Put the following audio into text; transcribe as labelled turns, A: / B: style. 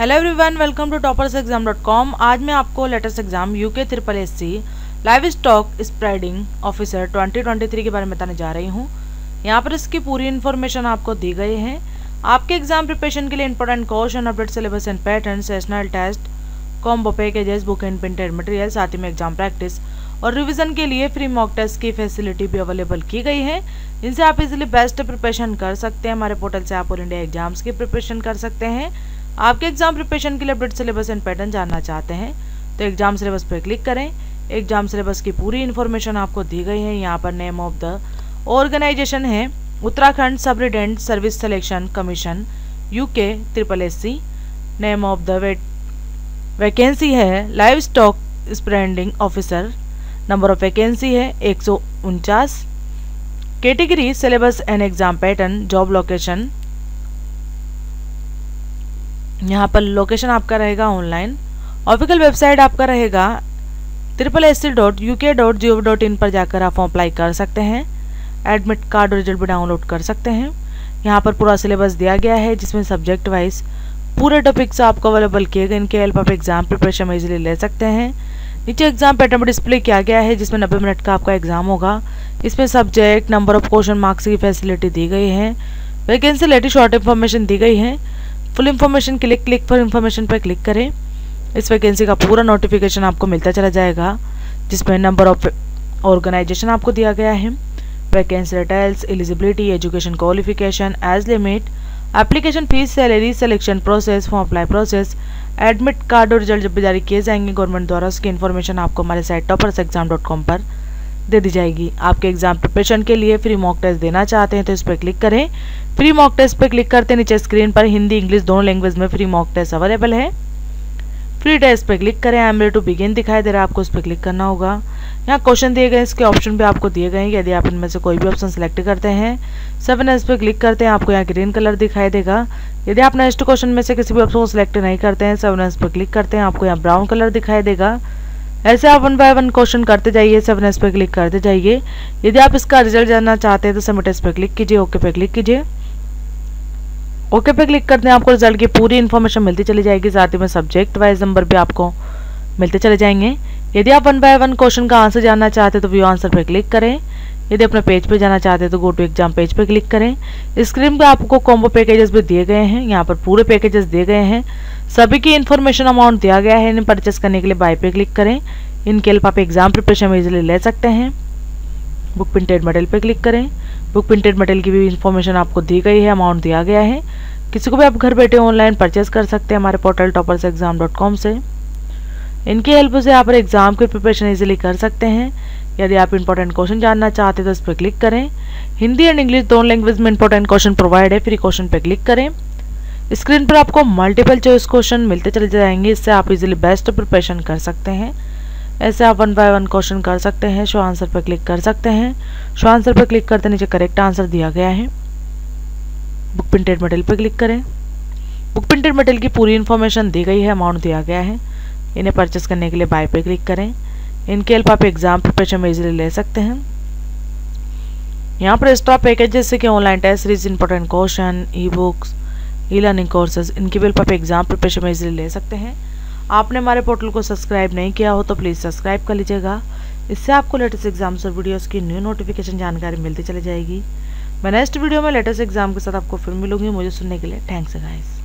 A: Hello everyone welcome to toppers exam dot com आज मैं आपको latest exam UK triple S C livestock spreading officer 2023 के बारे में बताने जा रही हूँ। यहाँ पर इसकी पूरी इन्फॉर्मेशन आपको दी गई है। आपके एग्ज़ाम प्रिपरेशन के लिए important question update syllabus and pattern sessional test combo packages book and printed material साथ ही में एग्ज़ाम प्रैक्टिस और रिवीजन के लिए फ्री मॉक टेस्ट की फैसिलिटी भी अवेलेबल की गई है। जिनसे आप इजिली बेस्ट प्रिपरेशन कर सकते हैं। हमारे पोर्टल से आप ऑल इंडिया एग्ज़ाम्स की प्रिपरेशन कर सकते हैं। आपके एग्ज़ाम प्रिपरेशन के लिए अपडेट सिलेबस एंड पैटर्न जानना चाहते हैं तो एग्ज़ाम सिलेबस पर क्लिक करें। एग्ज़ाम सिलेबस की पूरी इन्फॉर्मेशन आपको दी गई है। यहाँ पर नेम ऑफ़ द ऑर्गेनाइजेशन है Uttarakhand subordinate service selection commission UK triple S C name of the vacancy है livestock spreading officer number of vacancy है एक सौ उनचास. Category syllabus and exam pattern job location यहाँ पर लोकेशन आपका रहेगा ऑनलाइन ऑफिकल वेबसाइट आपका रहेगा triple S C dot U K dot G O dot in पर जाकर आप अप्लाई कर सकते हैं। एडमिट कार्ड और रिज़ल्ट भी डाउनलोड कर सकते हैं। यहाँ पर पूरा सिलेबस दिया गया है, जिसमें सब्जेक्ट वाइज पूरे टॉपिक्स आपको अवेलेबल किए गए, इनके हेल्प आप एग्ज़ाम प्रिपरेशन में इजीली ले सकते हैं। नीचे एग्ज़ाम पैटर्न डिस्प्ले किया गया है, जिसमें 90 मिनट का आपका एग्ज़ाम होगा। इसमें subject number of question marks की फैसिलिटी दी गई है। वैकेंसी लेटेस्ट शॉर्ट इन्फॉर्मेशन दी गई है। फुल इन्फॉर्मेशन के लिए क्लिक फॉर इन्फॉर्मेशन पर क्लिक करें। इस वैकेंसी का पूरा नोटिफिकेशन आपको मिलता चला जाएगा, जिसमें नंबर ऑफ़ ऑर्गेनाइजेशन आपको दिया गया है। Vacancy details, eligibility, education qualification, age limit, application fees, salary, selection process, form apply process, admit card और रिज़ल्ट जब भी जारी किए जाएँगे। गवर्नमेंट द्वारा उसकी इन्फॉर्मेशन आपको हमारे site toppers exam dot com पर दे दी जाएगी। आपके एग्ज़ाम प्रिपरेशन के लिए फ्री मॉक टेस्ट देना चाहते हैं तो इस पर क्लिक करें। फ्री मॉक टेस्ट पर क्लिक करते नीचे स्क्रीन पर हिंदी इंग्लिश दोनों लैंग्वेज में फ्री मॉक टेस्ट अवेलेबल है। फ्री टेस्ट पर क्लिक करें। आई एम टू बिगिन दिखाई दे रहा है। आपको उस पर क्लिक करना होगा। यहाँ क्वेश्चन दिए गए इसके ऑप्शन भी आपको दिए गए हैं। यदि आप इनमें से कोई भी ऑप्शन सेलेक्ट करते हैं सेवन एस पर क्लिक करते हैं। आपको यहाँ ग्रीन कलर दिखाई देगा। यदि आप नेक्स्ट क्वेश्चन में से किसी भी ऑप्शन को सिलेक्ट नहीं करते हैं सेवन एस पर क्लिक करते हैं। आपको यहाँ ब्राउन कलर दिखाई देगा। ऐसे आप वन बाय वन क्वेश्चन करते जाइए सेवन एस पे क्लिक करते जाइए। यदि आप इसका रिज़ल्ट जानना चाहते हैं तो सबमिट एस पे क्लिक कीजिए ओके पे क्लिक कीजिए। ओके पे क्लिक करते हैं, आपको रिज़ल्ट की पूरी इन्फॉर्मेशन मिलती चली जाएगी, साथ ही में सब्जेक्ट वाइज नंबर भी आपको मिलते चले जाएँगे। यदि आप वन बाय वन क्वेश्चन का आंसर जानना चाहते हैं तो व्यू आंसर पर क्लिक करें। यदि अपने पेज पर पे जाना चाहते हैं तो गो टू एग्ज़ाम पेज पर पे क्लिक करें। स्क्रीन पर आपको कॉम्बो पैकेजेस भी दिए गए हैं। यहाँ पर पूरे पैकेजेस दिए गए हैं। सभी की इन्फॉर्मेशन अमाउंट दिया गया है। इन्हें परचेस करने के लिए बाय पे क्लिक करें। इनके हेल्प आप एग्ज़ाम प्रिपरेशन में इजिली ले सकते हैं। बुक प्रिंटेड मटेरियल पर क्लिक करें। बुक प्रिंटेड मटेरियल की भी इन्फॉर्मेशन आपको दी गई है। अमाउंट दिया गया है। किसी को भी आप घर बैठे ऑनलाइन परचेस कर सकते हैं हमारे portal toppers exam dot com से। इनकी हेल्प से आप एग्ज़ाम की प्रिपरेशन इजीली कर सकते हैं। यदि आप इंपॉर्टेंट क्वेश्चन जानना चाहते हैं तो इस पर क्लिक करें। हिंदी एंड इंग्लिश दोनों लैंग्वेज में इंपॉर्टेंट क्वेश्चन प्रोवाइड है फ्री क्वेश्चन पर क्लिक करें। स्क्रीन पर आपको मल्टीपल चॉइस क्वेश्चन मिलते चले जाएँगे, इससे आप इजीली बेस्ट प्रिपरेशन कर सकते हैं। ऐसे आप वन बाय वन क्वेश्चन कर सकते हैं शो आंसर पर क्लिक कर सकते हैं। शो आंसर पर क्लिक करते नीचे करेक्ट आंसर दिया गया है। बुक प्रिंटेड मटेरियल पर क्लिक करें। बुक प्रिंटेड मटेरियल की पूरी इन्फॉर्मेशन दी गई है अमाउंट दिया गया है। इन्हें परचेस करने के लिए बाय पे क्लिक करें। इनके हेल्प आप एग्ज़ाम प्रिपरेशन में इजीली ले सकते हैं। यहाँ पर एक्स्ट्रा पैकेज जैसे कि online test series important question e books e learning courses इनकी हेल्प आप एग्ज़ाम प्रिपरेशन में इजीली ले सकते हैं। आपने हमारे पोर्टल को सब्सक्राइब नहीं किया हो तो प्लीज़ सब्सक्राइब कर लीजिएगा। इससे आपको लेटेस्ट एग्ज़ाम्स और वीडियोस की न्यू नोटिफिकेशन जानकारी मिलती चली जाएगी। मैं नेक्स्ट वीडियो में लेटेस्ट एग्ज़ाम के साथ आपको फिर मिलूँगी। मुझे सुनने के लिए थैंक्स गाइस